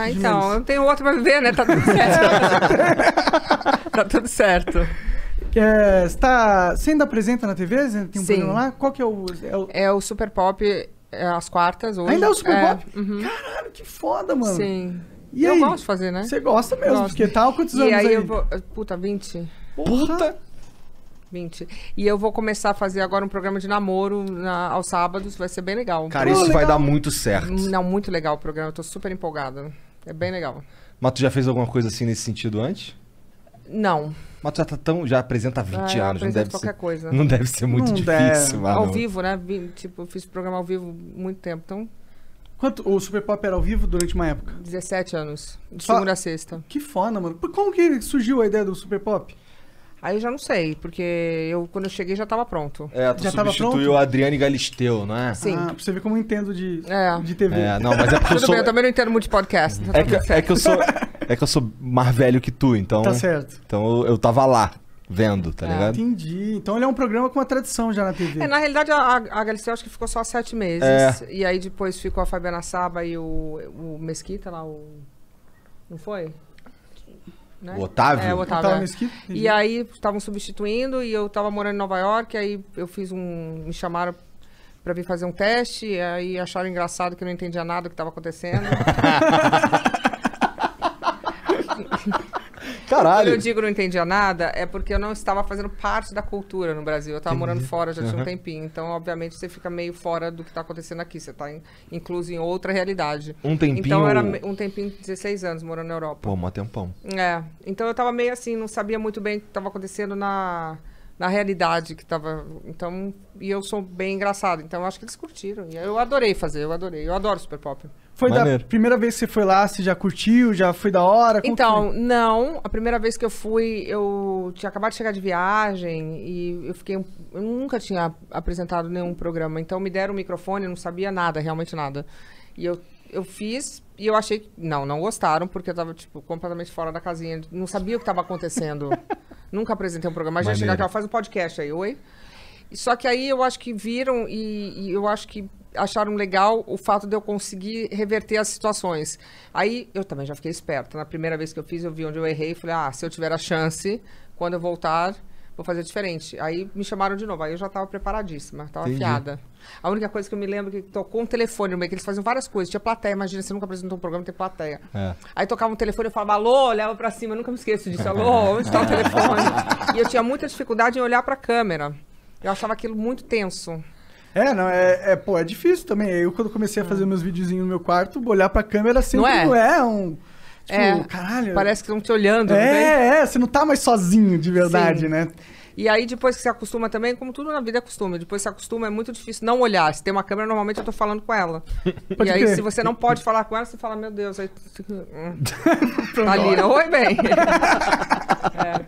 Ah, então, eu não tenho outro pra viver, né? Tá tudo certo. tá tudo certo. É, você, tá, você ainda apresenta na TV? Você Tem um Sim. programa lá? Qual que é o... É o... É o Super Pop é, às quartas hoje. Ainda é o Super Pop? uhum. Caralho, que foda, mano. Sim. E eu aí? gosto de fazer, né? Você gosta mesmo, Gosto. porque tal, quantos E anos aí, aí? eu vou. Puta, 20. Puta! 20. E eu vou começar a fazer agora um programa de namoro na- aos sábados, vai ser bem legal. Cara, Pô, isso vai legal. dar muito certo. Não, muito legal o programa, eu tô super empolgada. É bem legal. Mas tu já fez alguma coisa assim nesse sentido antes? Não. Mas tu já tá tão. Já apresenta há 20 Ah, anos, não deve qualquer ser. coisa. Não deve ser muito Não difícil, mano. Ao vivo, né? Tipo, eu fiz programa ao vivo muito tempo, então Quanto, o Super Pop era ao vivo durante uma época? 17 anos. De Só- segunda a sexta. Que foda, mano. Por- Como que surgiu a ideia do Super Pop? Aí eu já não sei, porque eu quando eu cheguei já tava pronto. É, tu Já substituiu a Adriane Galisteu, não é? Sim. Ah, pra você ver como eu entendo de, É. de TV. É, não, mas é porque eu Tudo sou. bem, eu também não entendo muito de podcast. tá É que, é que eu sou. É que eu sou mais velho que tu, então. Tá certo. Então eu, eu tava lá, vendo, tá É. ligado? Entendi. Então ele é um programa com uma tradição já na TV. É, na realidade, a, a Galisteu acho que ficou só sete meses. É. E aí depois ficou a Fabiana Saba e o, o Mesquita lá, o. Não foi? Né? O Otávio? É, o Otávio. tava é. mesquita. E aí estavam substituindo e eu tava morando em Nova York, aí eu fiz um. Me chamaram pra vir fazer um teste, e aí acharam engraçado que eu não entendia nada do que tava acontecendo. Quando Caralho. eu digo não entendia nada, é porque eu não estava fazendo parte da cultura no Brasil. Eu estava morando fora já tinha um tempinho. Então, obviamente, você fica meio fora do que está acontecendo aqui. Você está incluso em outra realidade. Um tempinho. Então, era um tempinho, 16 anos, morando na Europa. Pô, mó tempão. É. Então, eu estava meio assim, não sabia muito bem o que estava acontecendo na, na realidade que estava... Então, e eu sou bem engraçado. Então, eu acho que eles curtiram. E eu adorei fazer, eu adorei. Eu adoro Super Pop. Foi da Maneiro. primeira vez que você foi lá, você já curtiu, já foi da hora? Como que Então, não. A primeira vez que eu fui, eu tinha acabado de chegar de viagem e eu fiquei. um- Eu nunca tinha apresentado nenhum programa. Então me deram o microfone, eu não sabia nada, realmente nada. E eu, eu fiz e eu achei que. Não, não gostaram, porque eu tava, tipo, completamente fora da casinha. Não sabia o que estava acontecendo. nunca apresentei um programa. Mas já chegar aqui, ó, faz um podcast aí, oi? E Só que aí eu acho que viram e, e eu acho que acharam legal o fato de eu conseguir reverter as situações. Aí eu também já fiquei esperta. Na primeira vez que eu fiz, eu vi onde eu errei e falei, ah, se eu tiver a chance, quando eu voltar, vou fazer diferente. Aí me chamaram de novo. Aí eu já estava preparadíssima, estava afiada. A única coisa que eu me lembro é que tocou um telefone no meio, que eles faziam várias coisas. Tinha plateia, imagina, você nunca apresentou um programa, tem plateia. É. Aí tocava um telefone, eu falava, alô, olhava pra cima, eu nunca me esqueço disso. Alô, onde tá o telefone? e eu tinha muita dificuldade em olhar pra câmera. Eu achava aquilo muito tenso. É, não, é, é, pô, é difícil também. Eu, quando comecei a fazer meus videozinhos no meu quarto, olhar pra câmera sempre Não é? não é, um. Tipo, É, caralho. Parece que estão te olhando? É, é, você não tá mais sozinho de verdade, Sim. né? E aí, depois que você acostuma também, como tudo na vida é costume, depois que você acostuma, é muito difícil não olhar. Se tem uma câmera, normalmente eu tô falando com ela. Pode e aí, crer. se você não pode falar com ela, você fala, meu Deus, aí... hum. tá ali, né? Oi, bem. É.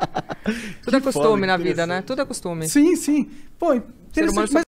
Tudo é Que foda, costume que na vida, né? Tudo é costume. Sim, sim. Pô, interessante. Mas